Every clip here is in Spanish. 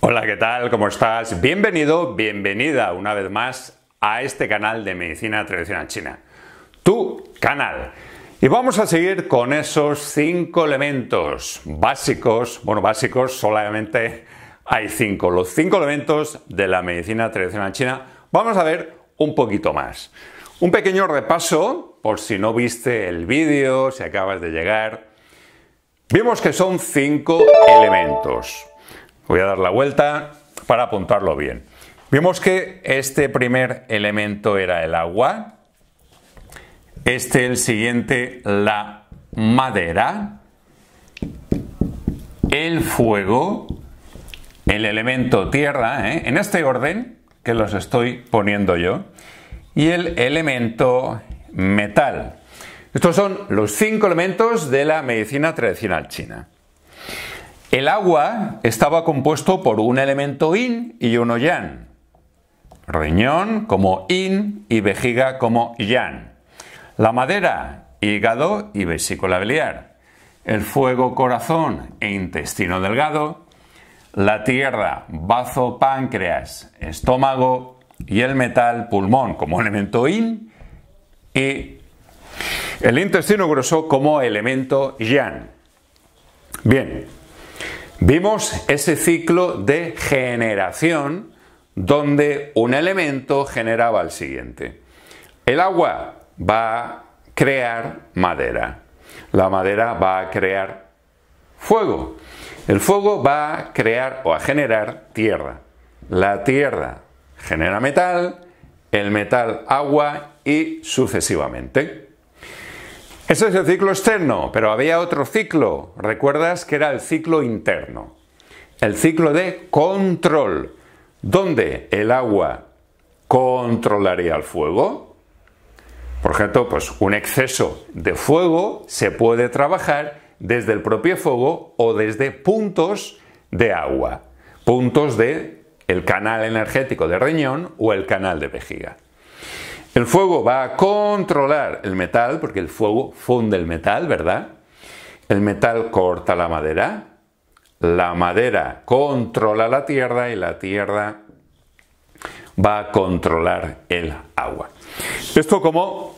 Hola, ¿qué tal? ¿Cómo estás? Bienvenido, bienvenida una vez más a este canal de Medicina Tradicional China. Tu canal. Y vamos a seguir con esos cinco elementos básicos. Bueno, básicos solamente hay cinco. Los cinco elementos de la medicina tradicional china. Vamos a ver un poquito más. Un pequeño repaso, por si no viste el vídeo, si acabas de llegar. Vimos que son cinco elementos. Voy a dar la vuelta para apuntarlo bien. Vimos que este primer elemento era el agua, este el siguiente la madera, el fuego, el elemento tierra, ¿eh? en este orden que los estoy poniendo yo, y el elemento metal. Estos son los cinco elementos de la medicina tradicional china. El agua estaba compuesto por un elemento yin y uno yang. Riñón como yin y vejiga como yang. La madera, hígado y vesícula biliar. El fuego, corazón e intestino delgado. La tierra, bazo, páncreas, estómago. Y el metal, pulmón como elemento yin y el intestino grueso como elemento yang. Bien, Vimos ese ciclo de generación donde un elemento generaba el siguiente. El agua va a crear madera. La madera va a crear fuego. El fuego va a crear o a generar tierra. La tierra genera metal, el metal agua y sucesivamente. Ese es el ciclo externo, pero había otro ciclo, recuerdas que era el ciclo interno, el ciclo de control, donde el agua controlaría el fuego. Por ejemplo, pues un exceso de fuego se puede trabajar desde el propio fuego o desde puntos de agua, puntos de el canal energético de riñón o el canal de vejiga. El fuego va a controlar el metal, porque el fuego funde el metal, ¿verdad? El metal corta la madera, la madera controla la tierra y la tierra va a controlar el agua. Esto como,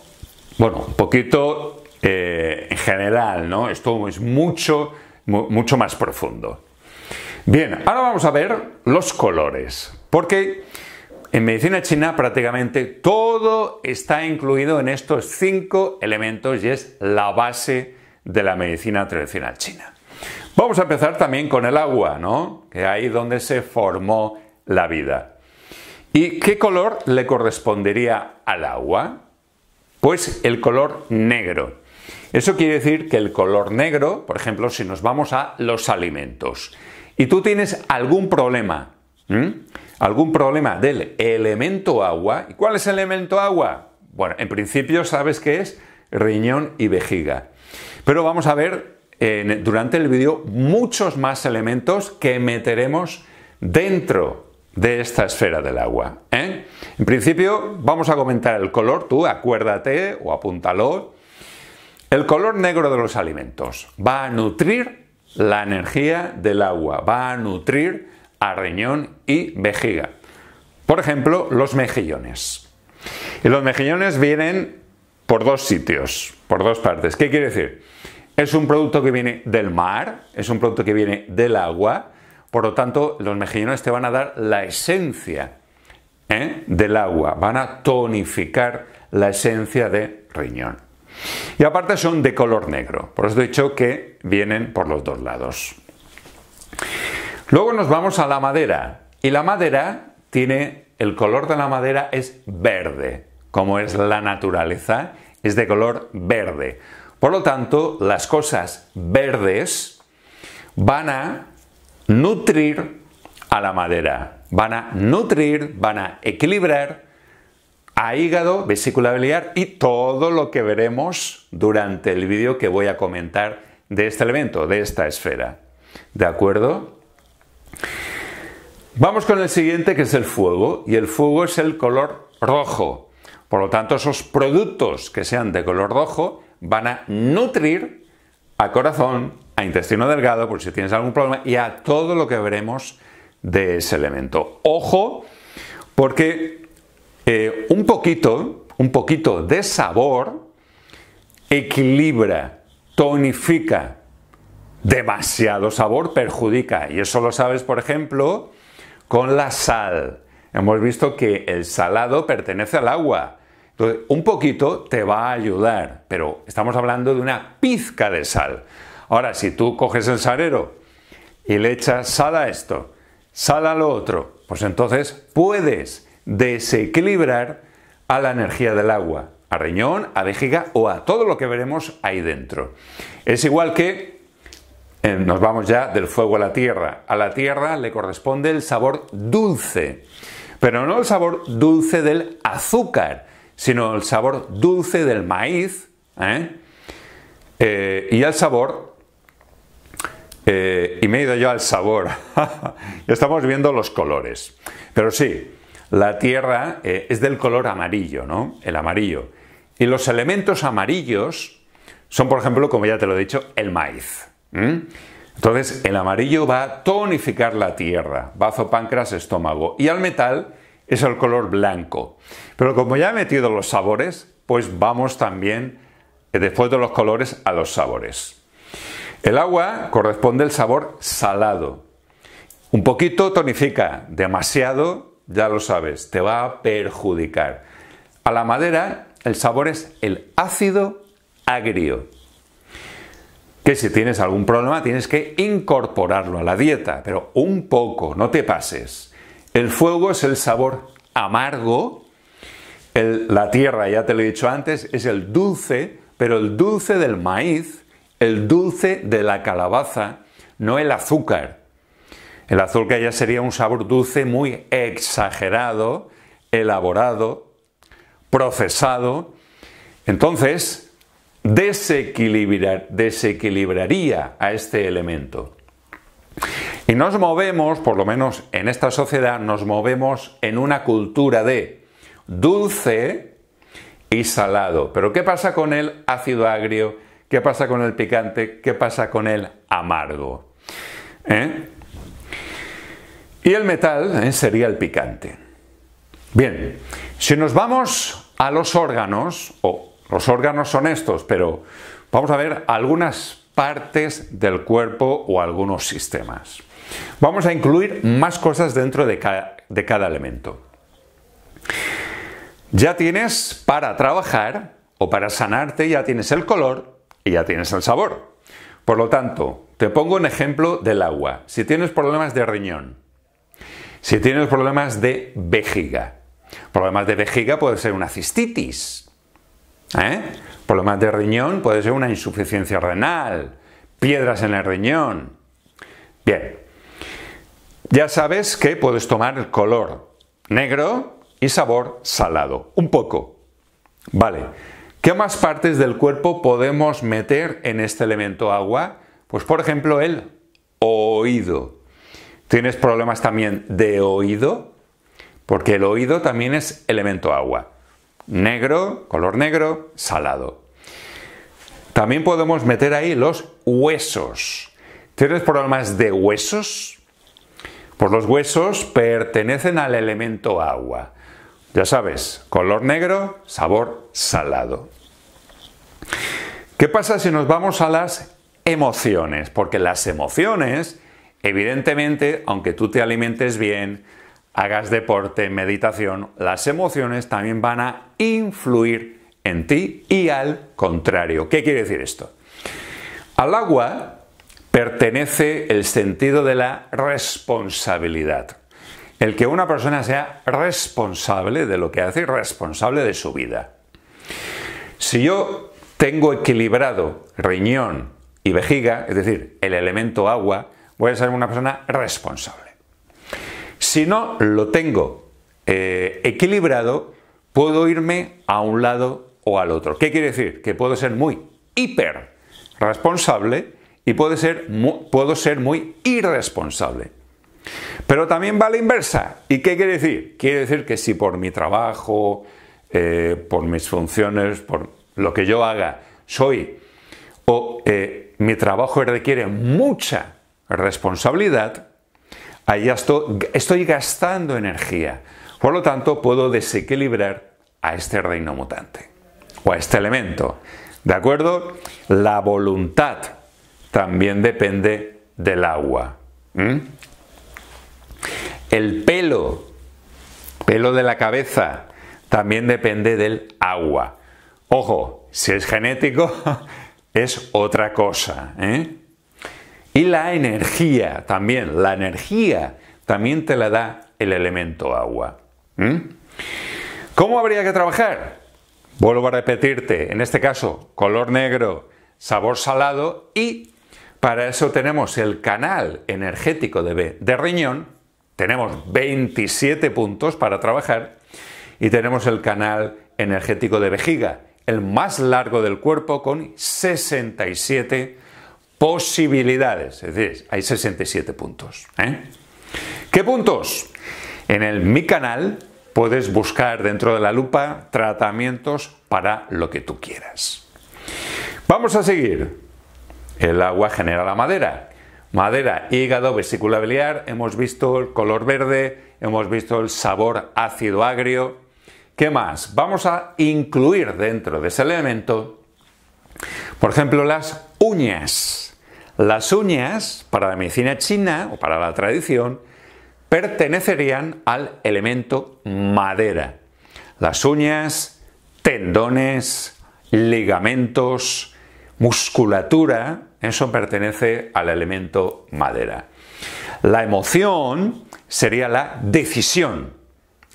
bueno, un poquito eh, en general, ¿no? Esto es mucho, mucho más profundo. Bien, ahora vamos a ver los colores, porque en medicina china prácticamente todo está incluido en estos cinco elementos y es la base de la medicina tradicional china. Vamos a empezar también con el agua, ¿no? Que ahí donde se formó la vida. ¿Y qué color le correspondería al agua? Pues el color negro. Eso quiere decir que el color negro, por ejemplo, si nos vamos a los alimentos y tú tienes algún problema, algún problema del elemento agua. ¿Y cuál es el elemento agua? Bueno, en principio sabes que es riñón y vejiga. Pero vamos a ver durante el vídeo muchos más elementos que meteremos dentro de esta esfera del agua. ¿eh? En principio vamos a comentar el color, tú acuérdate o apúntalo. El color negro de los alimentos va a nutrir la energía del agua, va a nutrir a riñón y vejiga. Por ejemplo, los mejillones. Y los mejillones vienen por dos sitios, por dos partes. ¿Qué quiere decir? Es un producto que viene del mar, es un producto que viene del agua, por lo tanto los mejillones te van a dar la esencia ¿eh? del agua, van a tonificar la esencia de riñón. Y aparte son de color negro, por eso he dicho que vienen por los dos lados. Luego nos vamos a la madera. Y la madera tiene, el color de la madera es verde, como es la naturaleza, es de color verde. Por lo tanto, las cosas verdes van a nutrir a la madera, van a nutrir, van a equilibrar a hígado, vesícula biliar y todo lo que veremos durante el vídeo que voy a comentar de este elemento, de esta esfera. ¿De acuerdo? Vamos con el siguiente que es el fuego y el fuego es el color rojo. Por lo tanto, esos productos que sean de color rojo van a nutrir a corazón, a intestino delgado, por si tienes algún problema, y a todo lo que veremos de ese elemento. Ojo, porque eh, un poquito, un poquito de sabor equilibra, tonifica. Demasiado sabor perjudica. Y eso lo sabes, por ejemplo, con la sal. Hemos visto que el salado pertenece al agua. Entonces, un poquito te va a ayudar, pero estamos hablando de una pizca de sal. Ahora, si tú coges el salero y le echas sal a esto, sal a lo otro, pues entonces puedes desequilibrar a la energía del agua, a riñón, a vejiga o a todo lo que veremos ahí dentro. Es igual que nos vamos ya del fuego a la tierra. A la tierra le corresponde el sabor dulce, pero no el sabor dulce del azúcar, sino el sabor dulce del maíz ¿eh? Eh, y el sabor y me he ido yo al sabor. Estamos viendo los colores. Pero sí, la tierra es del color amarillo, ¿no? El amarillo. Y los elementos amarillos son, por ejemplo, como ya te lo he dicho, el maíz. Entonces, el amarillo va a tonificar la tierra, bazo, páncreas, estómago. Y al metal es el color blanco. Pero como ya he metido los sabores, pues vamos también, eh, después de los colores, a los sabores. El agua corresponde al sabor salado. Un poquito tonifica, demasiado, ya lo sabes, te va a perjudicar. A la madera el sabor es el ácido agrio. Que si tienes algún problema tienes que incorporarlo a la dieta, pero un poco, no te pases. El fuego es el sabor amargo, la tierra, ya te lo he dicho antes, es el dulce, pero el dulce del maíz, el dulce de la calabaza, no el azúcar. El azúcar ya sería un sabor dulce muy exagerado, elaborado, procesado, entonces desequilibraría a este elemento. Y nos movemos, por lo menos en esta sociedad, nos movemos en una cultura de dulce y salado. Pero ¿qué pasa con el ácido agrio? ¿Qué pasa con el picante? ¿Qué pasa con el amargo? ¿Eh? Y el metal ¿eh? sería el picante. Bien, si nos vamos a los órganos, o los órganos son estos, pero vamos a ver algunas partes del cuerpo o algunos sistemas. Vamos a incluir más cosas dentro de cada, elemento. Ya tienes para trabajar o para sanarte, ya tienes el color y ya tienes el sabor. Por lo tanto, te pongo un ejemplo del agua. Si tienes problemas de riñón, si tienes problemas de vejiga, Problemas de vejiga puede ser una cistitis. ¿Eh? Problemas de riñón puede ser una insuficiencia renal, piedras en el riñón. Bien, ya sabes que puedes tomar el color negro y sabor salado, un poco. Vale, ¿qué más partes del cuerpo podemos meter en este elemento agua? Pues por ejemplo el oído. ¿Tienes problemas también de oído? porque el oído también es elemento agua. Negro, color negro, salado. También podemos meter ahí los huesos. ¿Tienes problemas de huesos? Pues los huesos pertenecen al elemento agua. Ya sabes, color negro, sabor salado. ¿Qué pasa si nos vamos a las emociones? Porque las emociones, evidentemente, aunque tú te alimentes bien, hagas deporte, meditación, las emociones también van a influir en ti y al contrario. ¿Qué quiere decir esto? Al agua pertenece el sentido de la responsabilidad. El que una persona sea responsable de lo que hace y responsable de su vida. Si yo tengo equilibrado riñón y vejiga, es decir, el elemento agua, voy a ser una persona responsable. Si no lo tengo eh, equilibrado, puedo irme a un lado o al otro. ¿Qué quiere decir? Que puedo ser muy hiper responsable y puedo ser puedo ser muy irresponsable. Pero también va la inversa. ¿Y qué quiere decir? Quiere decir que si por mi trabajo, eh, por mis funciones, por lo que yo haga, soy o eh, mi trabajo requiere mucha responsabilidad, ahí ya estoy, gastando energía. Por lo tanto, puedo desequilibrar a este reino mutante o a este elemento. ¿De acuerdo? La voluntad también depende del agua. El pelo, pelo de la cabeza, también depende del agua. Ojo, si es genético, es otra cosa. ¿eh? Y la energía también, la energía también te la da el elemento agua. ¿Cómo habría que trabajar? Vuelvo a repetirte, en este caso, color negro, sabor salado y para eso tenemos el canal energético de, de riñón, tenemos 27 puntos para trabajar y tenemos el canal energético de vejiga, el más largo del cuerpo con 67 posibilidades, es decir, hay 67 puntos. ¿eh? ¿Qué puntos? En el Mi Canal puedes buscar dentro de la lupa tratamientos para lo que tú quieras. Vamos a seguir. El agua genera la madera. Madera, hígado, vesícula biliar, hemos visto el color verde, hemos visto el sabor ácido agrio. ¿Qué más? Vamos a incluir dentro de ese elemento, por ejemplo, las uñas. Las uñas, para la medicina china o para la tradición, pertenecerían al elemento madera. Las uñas, tendones, ligamentos, musculatura, eso pertenece al elemento madera. La emoción sería la decisión.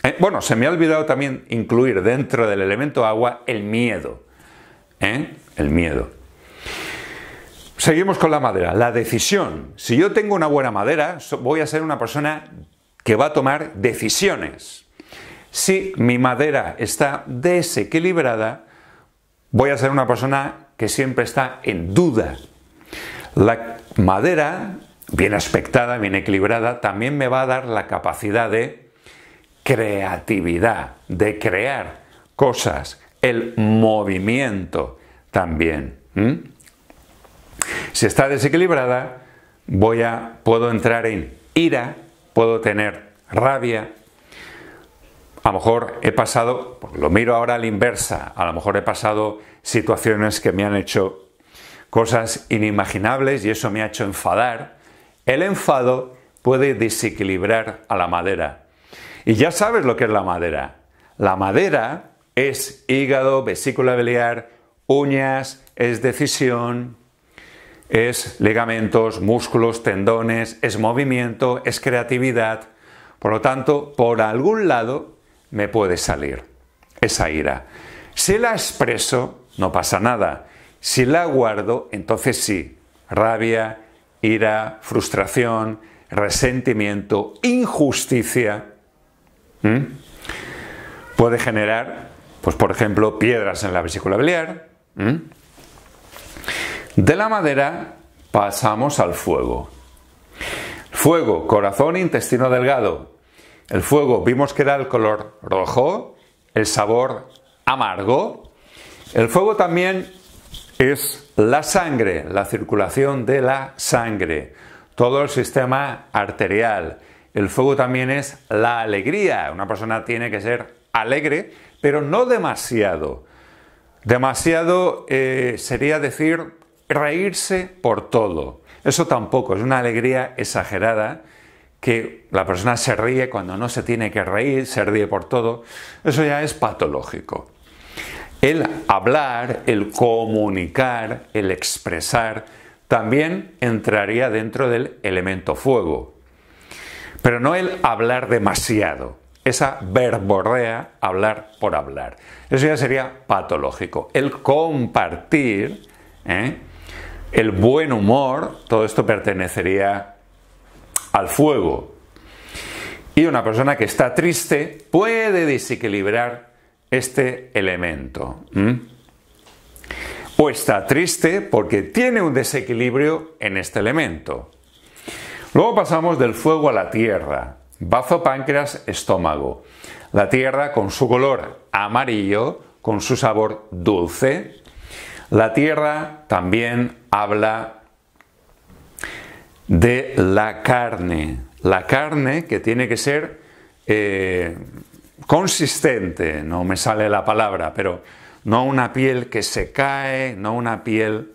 Eh, bueno, se me ha olvidado también incluir dentro del elemento agua el miedo. ¿eh? El miedo. Seguimos con la madera. La decisión. Si yo tengo una buena madera, voy a ser una persona que va a tomar decisiones. Si mi madera está desequilibrada, voy a ser una persona que siempre está en duda. La madera, bien aspectada, bien equilibrada, también me va a dar la capacidad de creatividad, de crear cosas, el movimiento también. Si está desequilibrada, voy a, puedo entrar en ira, puedo tener rabia. A lo mejor he pasado, lo miro ahora a la inversa, a lo mejor he pasado situaciones que me han hecho cosas inimaginables y eso me ha hecho enfadar. El enfado puede desequilibrar a la madera. Y ya sabes lo que es la madera. La madera es hígado, vesícula biliar, uñas, es decisión, es ligamentos, músculos, tendones, es movimiento, es creatividad. Por lo tanto, por algún lado me puede salir esa ira. Si la expreso, no pasa nada. Si la guardo, entonces sí. Rabia, ira, frustración, resentimiento, injusticia. Puede generar, pues por ejemplo, piedras en la vesícula biliar. De la madera pasamos al fuego. Fuego, corazón, intestino delgado. El fuego vimos que era el color rojo, el sabor amargo. El fuego también es la sangre, la circulación de la sangre, todo el sistema arterial. El fuego también es la alegría. Una persona tiene que ser alegre, pero no demasiado. Demasiado eh, sería decir reírse por todo. Eso tampoco, es una alegría exagerada que la persona se ríe cuando no se tiene que reír, se ríe por todo. Eso ya es patológico. El hablar, el comunicar, el expresar, también entraría dentro del elemento fuego. Pero no el hablar demasiado, esa verborrea, hablar por hablar. Eso ya sería patológico. El compartir, ¿eh? El buen humor, todo esto pertenecería al fuego. Y una persona que está triste puede desequilibrar este elemento. O está triste porque tiene un desequilibrio en este elemento. Luego pasamos del fuego a la tierra. Bazo, páncreas, estómago. La tierra con su color amarillo, con su sabor dulce, la tierra también habla de la carne. la carne que tiene que ser eh, consistente, no me sale la palabra, pero no una piel que se cae, no una piel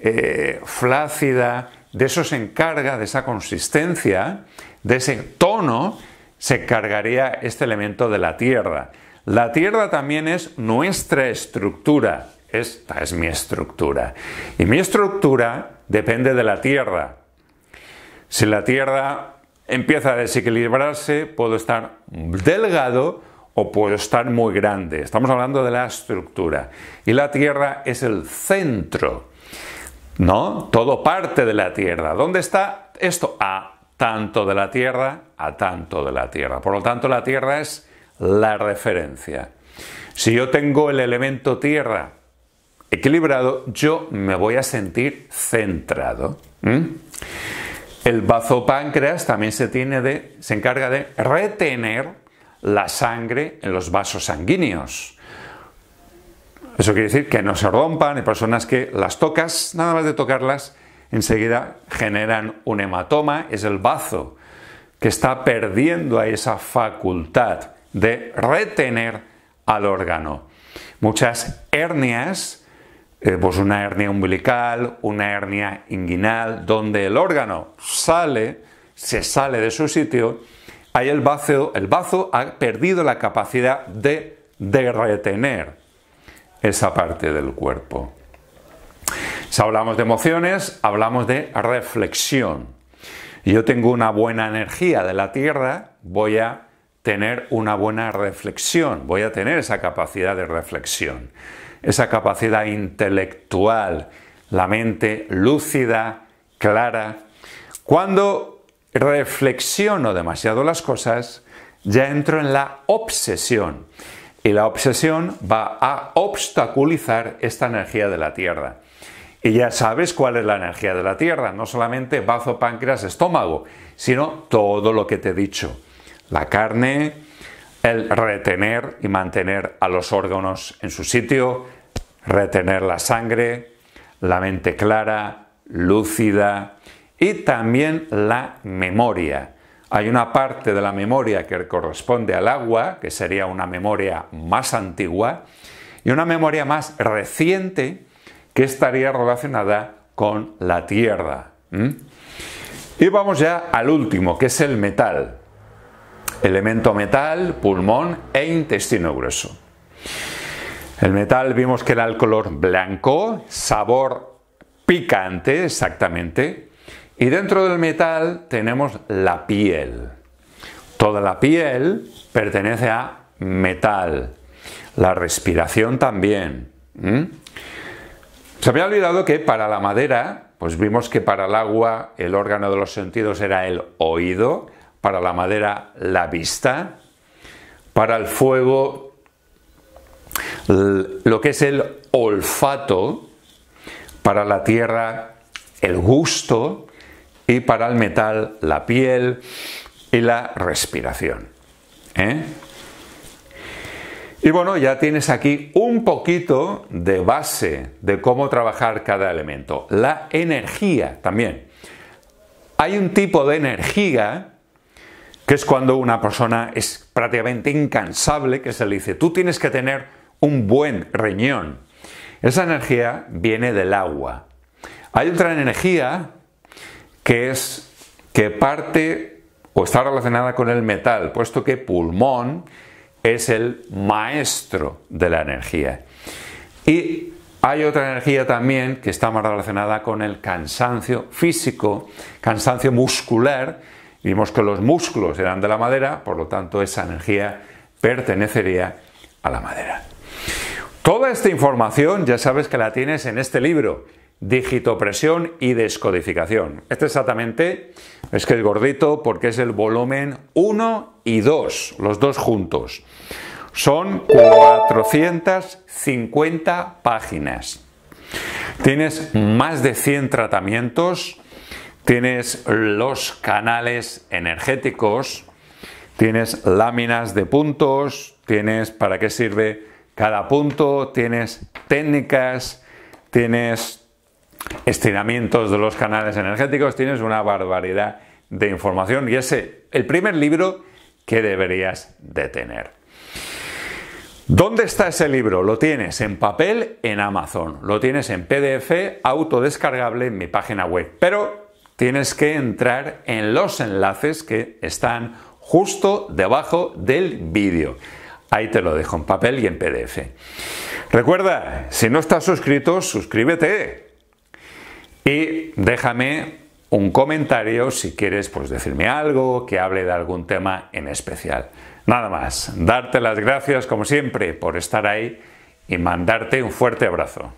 eh, flácida, de eso se encarga, de esa consistencia, de ese tono, se encargaría este elemento de la tierra. La tierra también es nuestra estructura, esta es mi estructura. Y mi estructura depende de la tierra. Si la tierra empieza a desequilibrarse, puedo estar delgado o puedo estar muy grande. Estamos hablando de la estructura. Y la tierra es el centro. ¿No? Todo parte de la tierra. ¿Dónde está esto? A tanto de la tierra a tanto de la tierra. Por lo tanto, la tierra es la referencia. Si yo tengo el elemento tierra equilibrado, yo me voy a sentir centrado. El bazopáncreas también se, tiene de, se encarga de retener la sangre en los vasos sanguíneos. Eso quiere decir que no se rompan, hay personas que las tocas, nada más de tocarlas, enseguida generan un hematoma, es el bazo que está perdiendo a esa facultad de retener al órgano. Muchas hernias, eh, pues una hernia umbilical, una hernia inguinal, donde el órgano sale, se sale de su sitio, ahí el bazo, el bazo ha perdido la capacidad de, de retener esa parte del cuerpo. Si hablamos de emociones, hablamos de reflexión. Yo tengo una buena energía de la Tierra, voy a tener una buena reflexión, voy a tener esa capacidad de reflexión, esa capacidad intelectual, la mente lúcida, clara. Cuando reflexiono demasiado las cosas, ya entro en la obsesión. Y la obsesión va a obstaculizar esta energía de la Tierra. Y ya sabes cuál es la energía de la Tierra, no solamente bazo, páncreas, estómago, sino todo lo que te he dicho. La carne, el retener y mantener a los órganos en su sitio, retener la sangre, la mente clara, lúcida y también la memoria. Hay una parte de la memoria que corresponde al agua, que sería una memoria más antigua, y una memoria más reciente, que estaría relacionada con la tierra. Y vamos ya al último, que es el metal. Elemento metal, pulmón e intestino grueso. El metal vimos que era el color blanco, sabor picante exactamente, y dentro del metal tenemos la piel. Toda la piel pertenece a metal. La respiración también. Se había olvidado que para la madera, pues vimos que para el agua el órgano de los sentidos era el oído, para la madera la vista, para el fuego lo que es el olfato, para la tierra el gusto, y para el metal la piel y la respiración. ¿eh? Y bueno, ya tienes aquí un poquito de base de cómo trabajar cada elemento. La energía también. Hay un tipo de energía que es cuando una persona es prácticamente incansable, que se le dice, tú tienes que tener un buen riñón. Esa energía viene del agua. Hay otra energía que es que parte o está relacionada con el metal, puesto que pulmón es el maestro de la energía. Y hay otra energía también que está más relacionada con el cansancio físico, cansancio muscular. Vimos que los músculos eran de la madera, por lo tanto esa energía pertenecería a la madera. Toda esta información ya sabes que la tienes en este libro, digitopresión y descodificación. Este exactamente es que es gordito porque es el volumen 1 y 2, los dos juntos. Son 450 páginas. Tienes más de 100 tratamientos, tienes los canales energéticos, tienes láminas de puntos, tienes para qué sirve cada punto, tienes técnicas, tienes estiramientos de los canales energéticos, tienes una barbaridad de información y es el primer libro que deberías de tener. ¿Dónde está ese libro? Lo tienes en papel en Amazon, lo tienes en PDF autodescargable en mi página web, pero tienes que entrar en los enlaces que están justo debajo del vídeo. Ahí te lo dejo en papel y en PDF. Recuerda, si no estás suscrito, suscríbete y déjame un comentario si quieres pues, decirme algo, que hable de algún tema en especial. Nada más, darte las gracias como siempre por estar ahí y mandarte un fuerte abrazo.